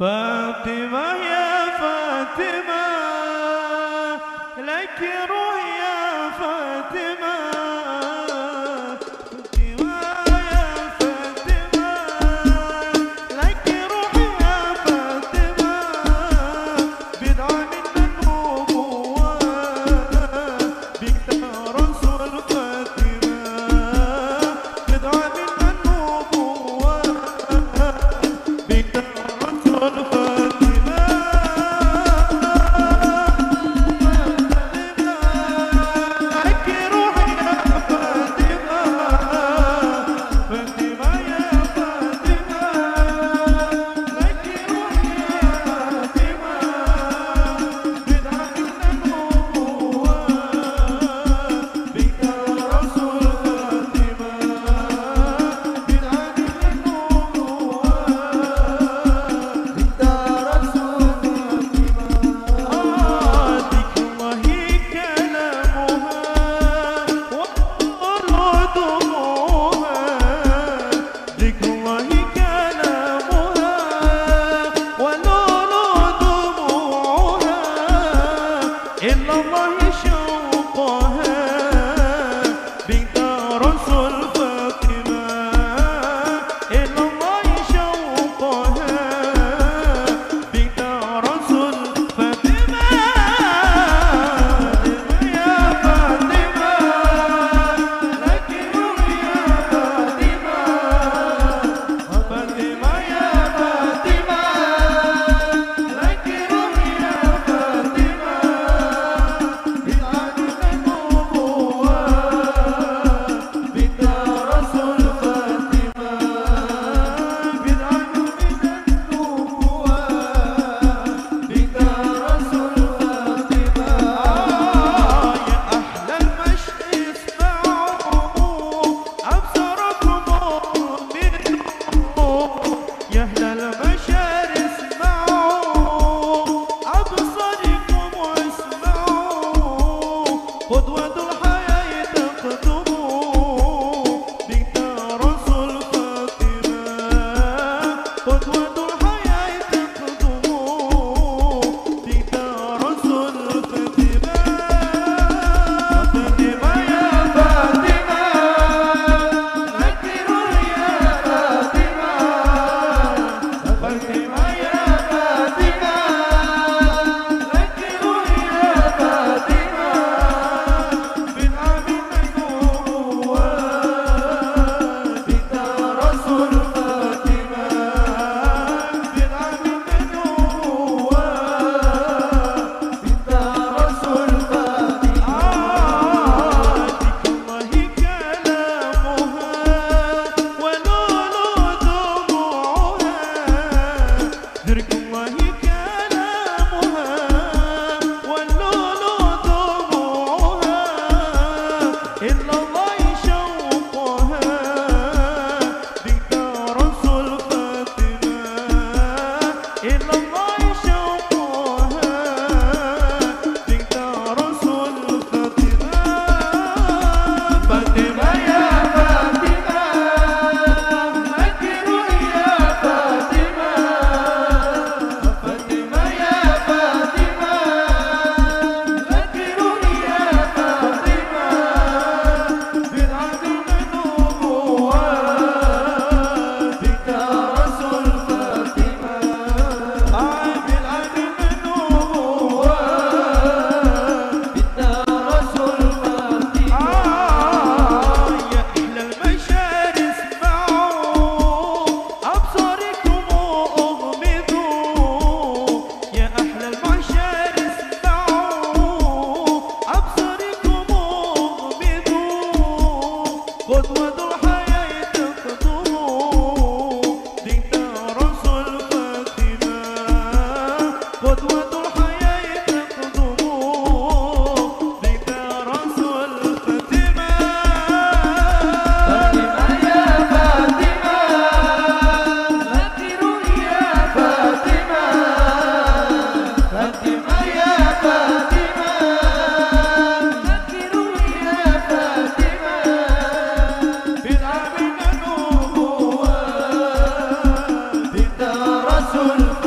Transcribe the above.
فاطمة يا فاطمة. Alan